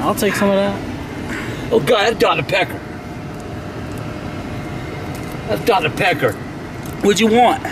I'll take some of that. Oh God, that's Donna Pecker. That's Donna Pecker. What'd you want?